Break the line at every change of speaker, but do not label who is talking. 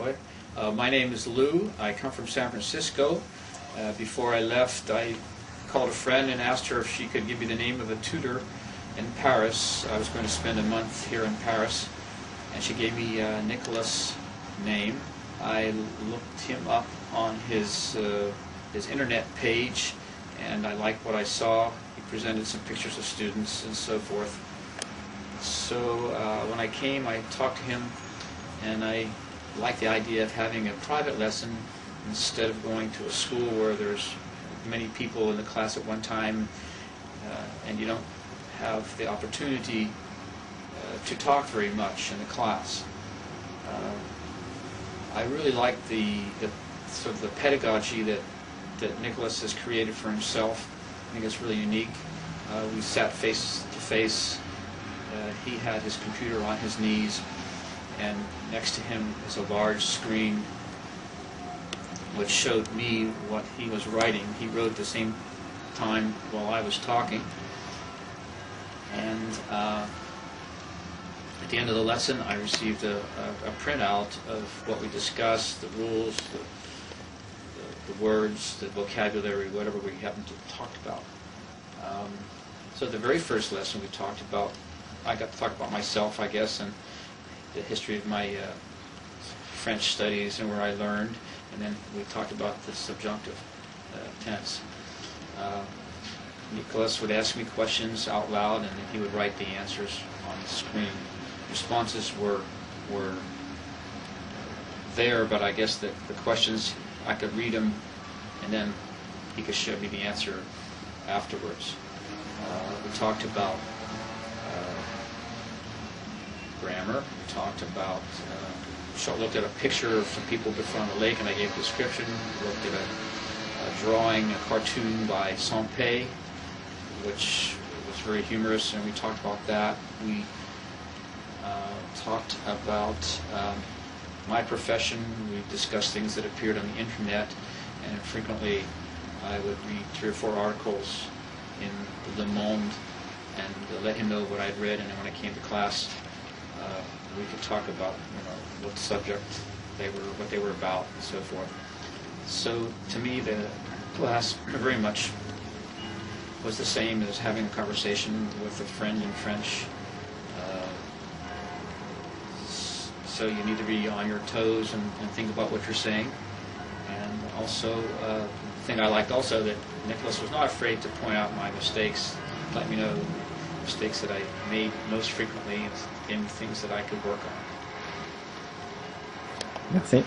Uh, my name is Lou. I come from San Francisco. Uh, before I left, I called a friend and asked her if she could give me the name of a tutor in Paris. I was going to spend a month here in Paris, and she gave me uh, Nicolas' name. I looked him up on his uh, his internet page, and I liked what I saw. He presented some pictures of students and so forth. So uh, when I came, I talked to him, and I liked the idea of having a private lesson instead of going to a school where there's many people in the class at one time, uh, and you don't have the opportunity uh, to talk very much in the class. Uh, I really like the, the sort of the pedagogy that that Nicolas has created for himself. I think it's really unique. Uh, we sat face to face. Uh, he had his computer on his knees, and next to him is a large screen which showed me what he was writing. He wrote the same time while I was talking. And uh, at the end of the lesson, I received a, a, a printout of what we discussed, the rules, the, the, the words, the vocabulary, whatever we happened to talk about. Um, so the very first lesson we talked about, I got to talk about myself, I guess, and the history of my uh, French studies and where I learned, and then we talked about the subjunctive uh, tense. Uh, Nicolas would ask me questions out loud, and then he would write the answers on the screen. Responses were were there, but I guess that the questions I could read them, and then he could show me the answer afterwards. Uh, we talked about grammar. We talked about uh, looked at a picture of some people before on the lake, and I gave a description. We looked at a, a drawing, a cartoon by Sempé, which was very humorous, and we talked about that. We uh, talked about um, my profession. We discussed things that appeared on the internet, and frequently I would read three or four articles in Le Monde and let him know what I'd read, and then when I came to class, uh, we could talk about you know what subject they were, what they were about, and so forth. So to me, the class very much was the same as having a conversation with a friend in French. Uh, so you need to be on your toes and, and think about what you're saying. And also, uh, the thing I liked also that Nicolas was not afraid to point out my mistakes, let me know mistakes that I made most frequently, and things that I could work on.
Merci.